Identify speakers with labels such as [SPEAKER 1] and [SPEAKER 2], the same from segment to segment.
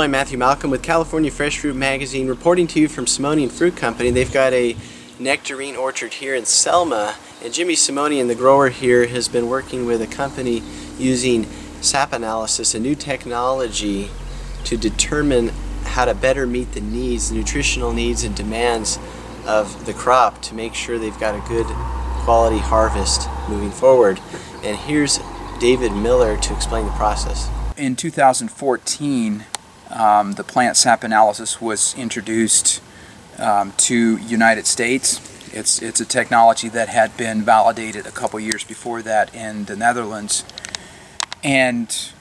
[SPEAKER 1] I'm Matthew Malcolm with California Fresh Fruit Magazine, reporting to you from Simonian Fruit Company. They've got a nectarine orchard here in Selma, and Jimmy Simonian, the grower here, has been working with a company using sap analysis, a new technology to determine how to better meet the needs, the nutritional needs and demands of the crop to make sure they've got a good quality harvest moving forward. And here's David Miller to explain the process.
[SPEAKER 2] In 2014, um, the plant sap analysis was introduced um, to United States. It's, it's a technology that had been validated a couple years before that in the Netherlands. And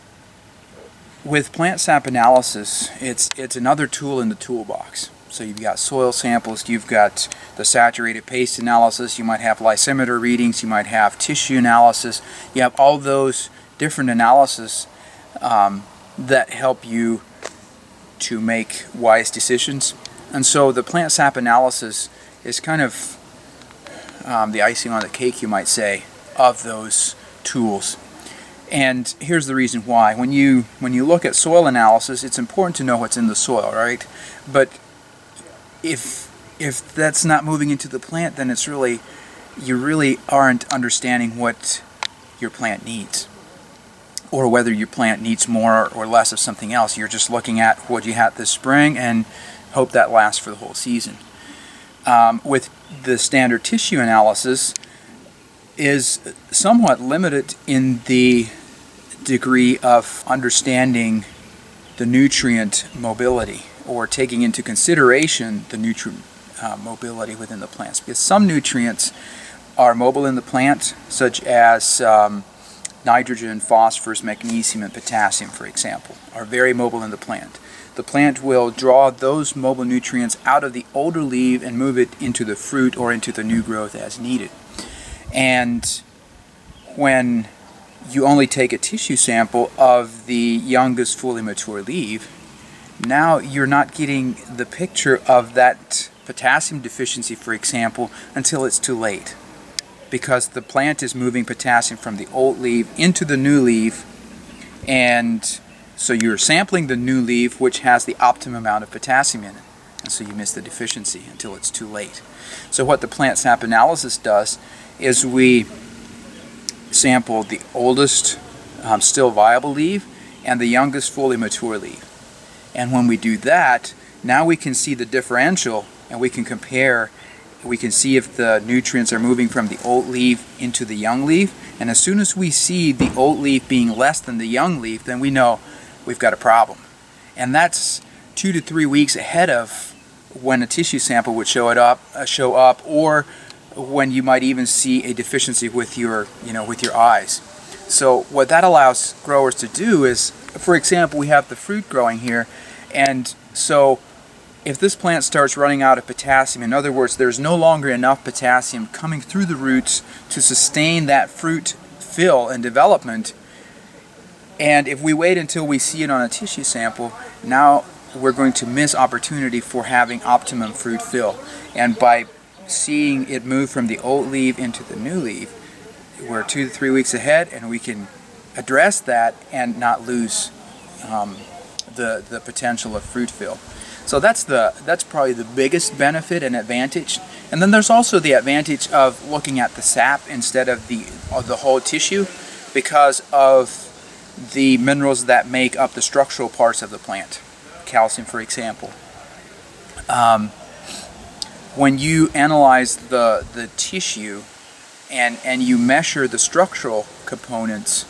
[SPEAKER 2] with plant sap analysis, it's, it's another tool in the toolbox. So you've got soil samples, you've got the saturated paste analysis, you might have lysimeter readings, you might have tissue analysis. You have all those different analysis um, that help you to make wise decisions. And so the plant sap analysis is kind of um, the icing on the cake, you might say, of those tools. And here's the reason why. When you when you look at soil analysis, it's important to know what's in the soil, right? But if if that's not moving into the plant, then it's really you really aren't understanding what your plant needs or whether your plant needs more or less of something else. You're just looking at what you had this spring and hope that lasts for the whole season. Um, with the standard tissue analysis is somewhat limited in the degree of understanding the nutrient mobility or taking into consideration the nutrient uh, mobility within the plants because some nutrients are mobile in the plant such as um, nitrogen, phosphorus, magnesium, and potassium, for example, are very mobile in the plant. The plant will draw those mobile nutrients out of the older leaf and move it into the fruit or into the new growth as needed. And when you only take a tissue sample of the youngest fully mature leaf, now you're not getting the picture of that potassium deficiency, for example, until it's too late because the plant is moving potassium from the old leaf into the new leaf and so you're sampling the new leaf which has the optimum amount of potassium in it and so you miss the deficiency until it's too late. So what the plant sap analysis does is we sample the oldest um, still viable leaf and the youngest fully mature leaf. And when we do that, now we can see the differential and we can compare we can see if the nutrients are moving from the old leaf into the young leaf. And as soon as we see the old leaf being less than the young leaf, then we know we've got a problem. And that's two to three weeks ahead of when a tissue sample would show it up, uh, show up, or when you might even see a deficiency with your, you know, with your eyes. So what that allows growers to do is, for example, we have the fruit growing here, and so if this plant starts running out of potassium, in other words, there's no longer enough potassium coming through the roots to sustain that fruit fill and development, and if we wait until we see it on a tissue sample, now we're going to miss opportunity for having optimum fruit fill. And by seeing it move from the old leaf into the new leaf, we're two to three weeks ahead and we can address that and not lose um, the, the potential of fruit fill. So that's the that's probably the biggest benefit and advantage. And then there's also the advantage of looking at the sap instead of the of the whole tissue because of the minerals that make up the structural parts of the plant. Calcium, for example. Um, when you analyze the the tissue and and you measure the structural components,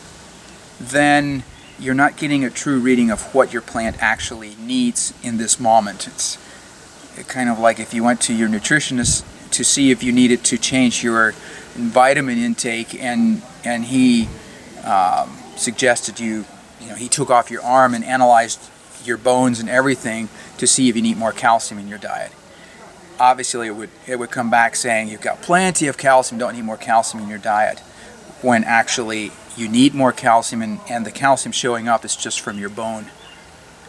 [SPEAKER 2] then you're not getting a true reading of what your plant actually needs in this moment. It's kind of like if you went to your nutritionist to see if you needed to change your vitamin intake and and he um, suggested you, you know, he took off your arm and analyzed your bones and everything to see if you need more calcium in your diet. Obviously, it would it would come back saying you've got plenty of calcium, don't need more calcium in your diet, when actually you need more calcium and, and the calcium showing up is just from your bone.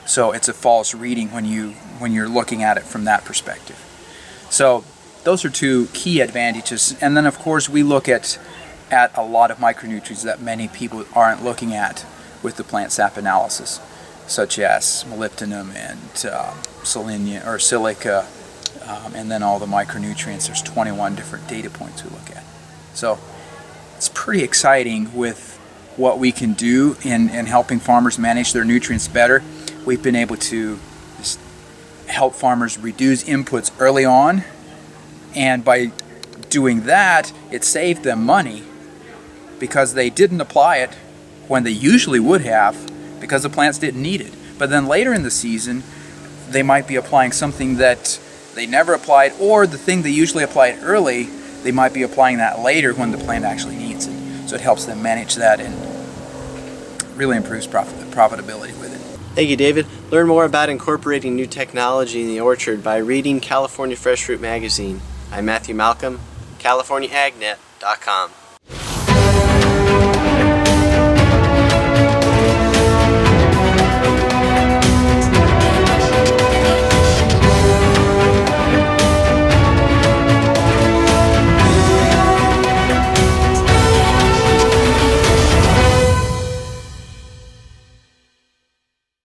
[SPEAKER 2] So it's a false reading when you when you're looking at it from that perspective. So those are two key advantages. And then of course we look at at a lot of micronutrients that many people aren't looking at with the plant sap analysis. such as molybdenum and uh, or silica, um, and then all the micronutrients. There's 21 different data points we look at. So it's pretty exciting with what we can do in, in helping farmers manage their nutrients better. We've been able to help farmers reduce inputs early on, and by doing that, it saved them money because they didn't apply it when they usually would have because the plants didn't need it. But then later in the season, they might be applying something that they never applied, or the thing they usually applied early, they might be applying that later when the plant actually. So it helps them manage that and really improves profit, profitability with it.
[SPEAKER 1] Thank you, David. Learn more about incorporating new technology in the orchard by reading California Fresh Fruit Magazine. I'm Matthew Malcolm, CaliforniaAgNet.com.